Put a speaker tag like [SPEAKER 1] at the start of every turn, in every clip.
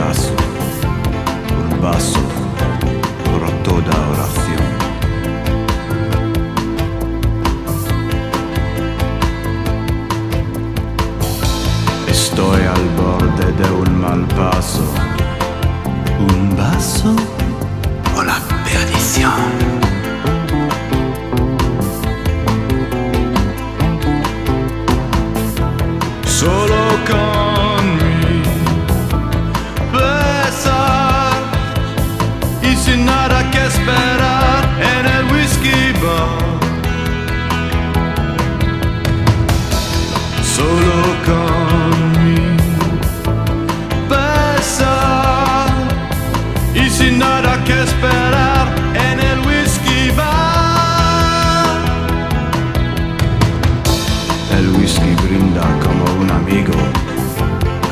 [SPEAKER 1] ocaso. Un vaso por toda oración. Estoy al borde de un mal paso. Un vaso o la perdición. Solo con Solo con mi besar y sin nada que esperar en el whisky bar. El whisky brinda como un amigo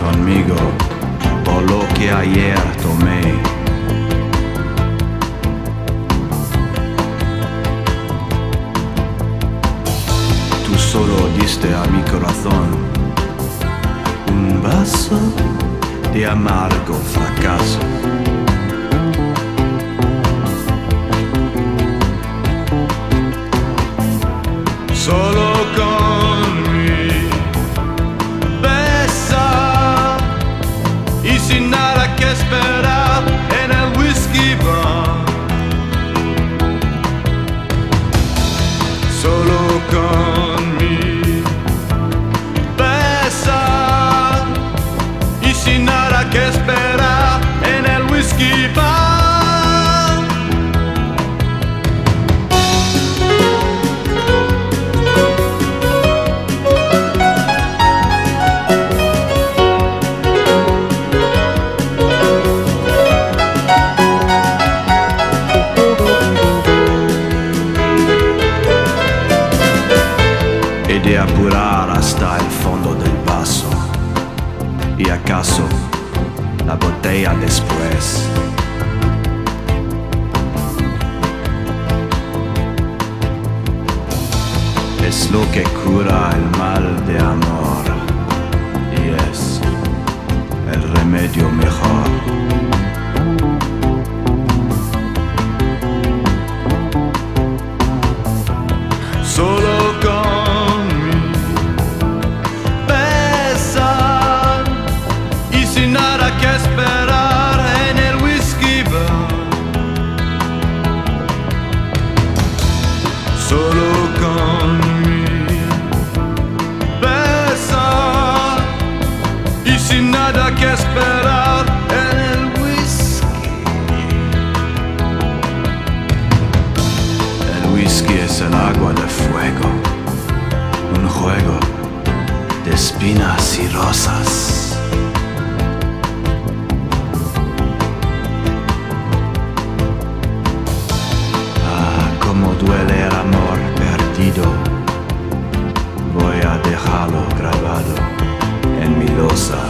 [SPEAKER 1] conmigo por lo que ayer tomé. Diste a mi corazón un vaso de amargo fracaso. Solo con mi besar y sin nada que esperar de apurar hasta el fondo del vaso. ¿Y acaso la botella después? Es lo que cura el mal de amor solo con mí. Besa y sin nada que esperar en el whisky. El whisky es el agua de fuego, un juego de espinas y rosas. Ah, duele el amor. en mi losa.